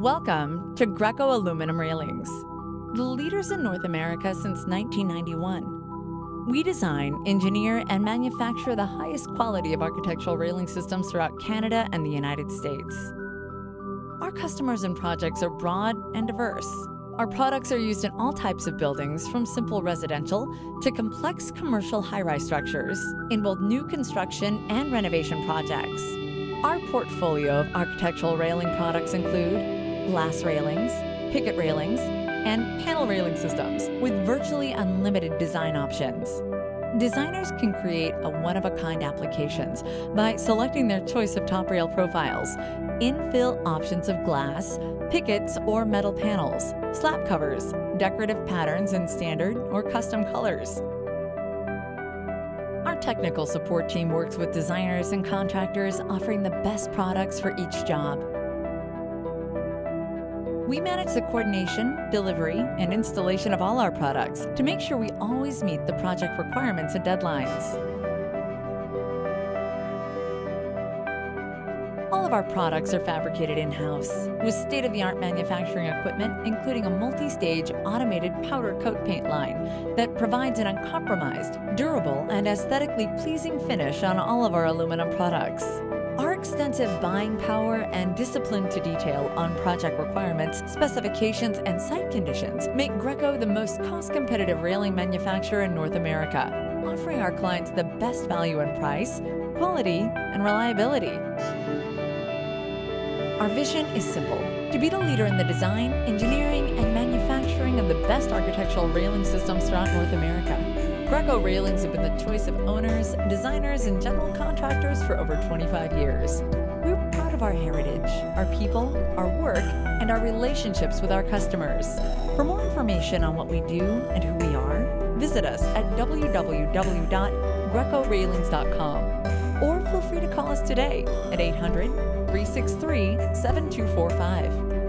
Welcome to Greco Aluminum Railings, the leaders in North America since 1991. We design, engineer, and manufacture the highest quality of architectural railing systems throughout Canada and the United States. Our customers and projects are broad and diverse. Our products are used in all types of buildings, from simple residential to complex commercial high rise structures, in both new construction and renovation projects. Our portfolio of architectural railing products include glass railings, picket railings, and panel railing systems with virtually unlimited design options. Designers can create a one of a kind applications by selecting their choice of top rail profiles, infill options of glass, pickets or metal panels, slab covers, decorative patterns in standard or custom colors. Our technical support team works with designers and contractors offering the best products for each job. We manage the coordination, delivery, and installation of all our products to make sure we always meet the project requirements and deadlines. All of our products are fabricated in house with state of the art manufacturing equipment, including a multi stage automated powder coat paint line that provides an uncompromised, durable, and aesthetically pleasing finish on all of our aluminum products. Extensive buying power and discipline to detail on project requirements, specifications, and site conditions make Greco the most cost competitive railing manufacturer in North America, offering our clients the best value and price, quality, and reliability. Our vision is simple to be the leader in the design, engineering, and manufacturing of the best architectural railing systems throughout North America. Greco railings have been the choice of owners, designers, and general contractors for over 25 years. We're proud of our heritage, our people, our work, and our relationships with our customers. For more information on what we do and who we are, visit us at www.grecorailings.com or feel free to call us today at 800 363 7245.